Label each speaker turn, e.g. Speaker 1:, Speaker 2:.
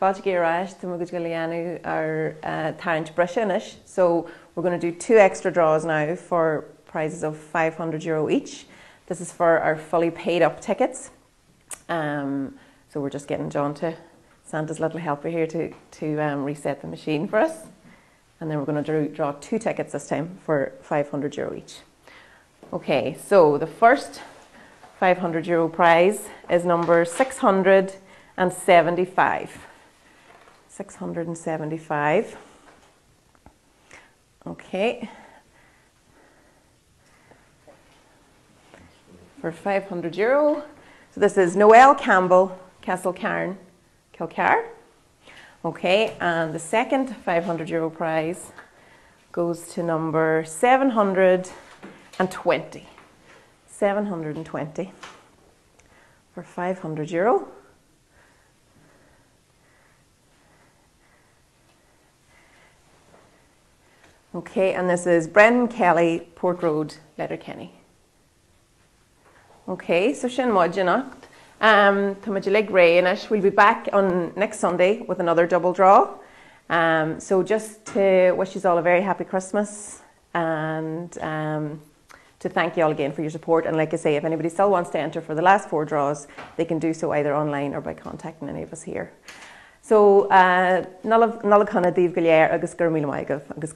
Speaker 1: Fáilte ráis tá go leanú ar uh, so we're going to do two extra draws now for prizes of 500 euro each. This is for our fully paid up tickets. Um, so we're just getting John to Santa's little helper here to, to um, reset the machine for us. And then we're going to draw two tickets this time for 500 euro each. Okay, so the first 500 euro prize is number 675. 675. Okay. For 500 euro. So this is Noelle Campbell, Castlecarn, Kilcar. Okay, and the second 500 euro prize goes to number 720. 720 for 500 euro. Okay, and this is Brendan Kelly, Port Road, Letterkenny. Okay, so sin Mojanacht. Um, Tamajilig Rayanish. We'll be back on next Sunday with another double draw. Um, so just to wish you all a very happy Christmas and um, to thank you all again for your support. And like I say, if anybody still wants to enter for the last four draws, they can do so either online or by contacting any of us here. So, uh, nula chuna díobh go léir agus gur mí maigah agus